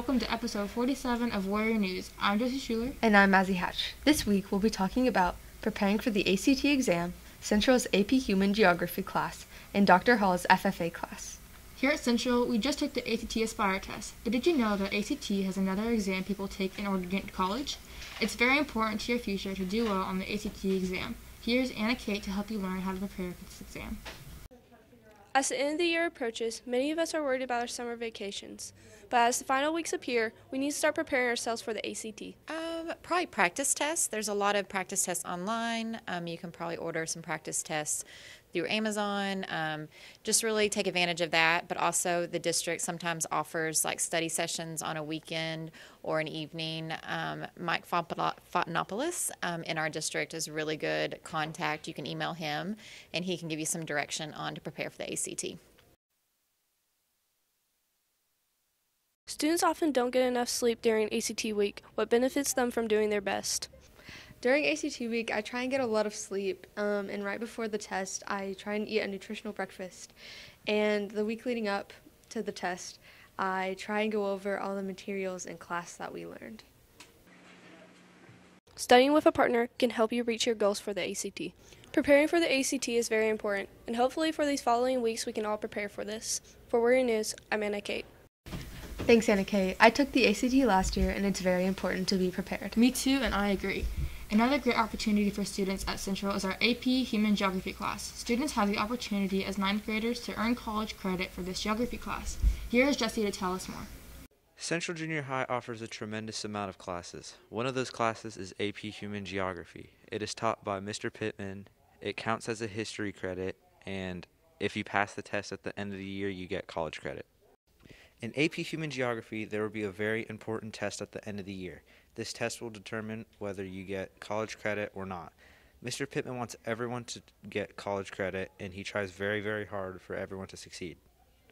welcome to episode 47 of Warrior News. I'm Josie Schuler. And I'm Mazzy Hatch. This week we'll be talking about preparing for the ACT exam, Central's AP Human Geography class, and Dr. Hall's FFA class. Here at Central, we just took the ACT Aspire test, but did you know that ACT has another exam people take in order to get into college? It's very important to your future to do well on the ACT exam. Here's Anna Kate to help you learn how to prepare for this exam. As the end of the year approaches, many of us are worried about our summer vacations. But as the final weeks appear, we need to start preparing ourselves for the ACT. Um, probably practice tests. There's a lot of practice tests online. Um, you can probably order some practice tests through Amazon. Um, just really take advantage of that. But also, the district sometimes offers like study sessions on a weekend or an evening. Um, Mike Fontanopoulos um, in our district is really good contact. You can email him, and he can give you some direction on to prepare for the ACT. Students often don't get enough sleep during ACT week. What benefits them from doing their best? During ACT week, I try and get a lot of sleep, um, and right before the test, I try and eat a nutritional breakfast. And the week leading up to the test, I try and go over all the materials in class that we learned. Studying with a partner can help you reach your goals for the ACT. Preparing for the ACT is very important, and hopefully for these following weeks we can all prepare for this. For Warrior News, I'm Anna Kate. Thanks, Anna Kay. I took the ACT last year, and it's very important to be prepared. Me too, and I agree. Another great opportunity for students at Central is our AP Human Geography class. Students have the opportunity as ninth graders to earn college credit for this geography class. Here is Jesse to tell us more. Central Junior High offers a tremendous amount of classes. One of those classes is AP Human Geography. It is taught by Mr. Pittman. It counts as a history credit, and if you pass the test at the end of the year, you get college credit. In AP Human Geography, there will be a very important test at the end of the year. This test will determine whether you get college credit or not. Mr. Pittman wants everyone to get college credit, and he tries very, very hard for everyone to succeed.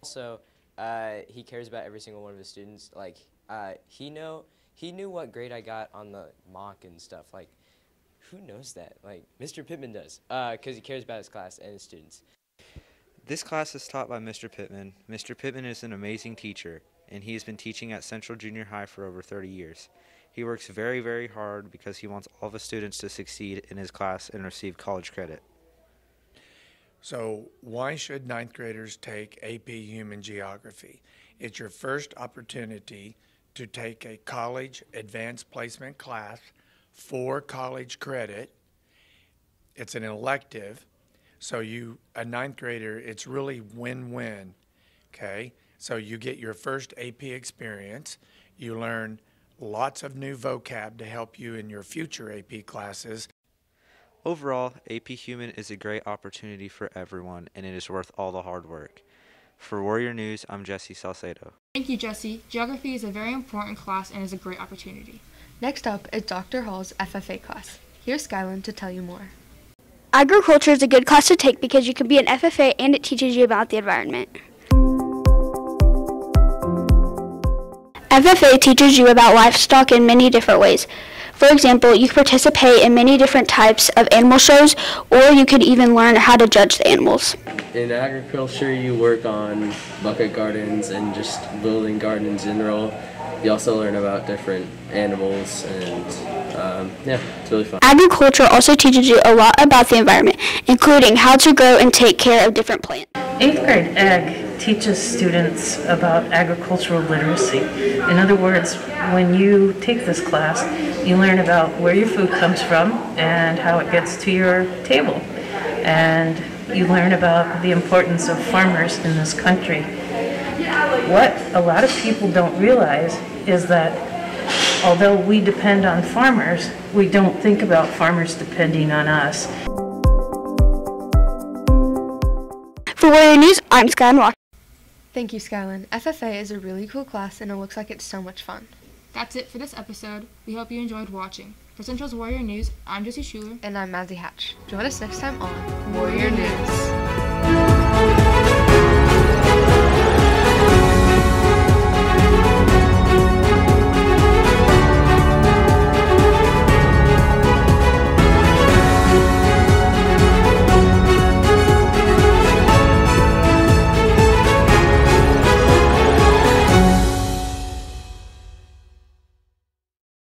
Also, uh, he cares about every single one of his students. Like, uh, he know he knew what grade I got on the mock and stuff. Like, who knows that? Like, Mr. Pittman does, because uh, he cares about his class and his students. This class is taught by Mr. Pittman. Mr. Pittman is an amazing teacher, and he has been teaching at Central Junior High for over 30 years. He works very, very hard because he wants all the students to succeed in his class and receive college credit. So, why should ninth graders take AP Human Geography? It's your first opportunity to take a college advanced placement class for college credit. It's an elective so you, a ninth grader, it's really win-win. Okay, so you get your first AP experience. You learn lots of new vocab to help you in your future AP classes. Overall, AP Human is a great opportunity for everyone, and it is worth all the hard work. For Warrior News, I'm Jesse Salcedo. Thank you, Jesse. Geography is a very important class and is a great opportunity. Next up is Dr. Hall's FFA class. Here's Skyland to tell you more. Agriculture is a good class to take because you can be an FFA and it teaches you about the environment. FFA teaches you about livestock in many different ways. For example, you can participate in many different types of animal shows, or you could even learn how to judge the animals. In agriculture, you work on bucket gardens and just building gardens in general you also learn about different animals and um, yeah, it's really fun. Agriculture also teaches you a lot about the environment, including how to grow and take care of different plants. Eighth grade ag teaches students about agricultural literacy. In other words, when you take this class, you learn about where your food comes from and how it gets to your table. And you learn about the importance of farmers in this country what a lot of people don't realize is that although we depend on farmers, we don't think about farmers depending on us. For Warrior News, I'm Skyland Walker. Thank you, Skyland. FFA is a really cool class and it looks like it's so much fun. That's it for this episode. We hope you enjoyed watching. For Central's Warrior News, I'm Josie Schuler. And I'm Mazzy Hatch. Join us next time on Warrior News.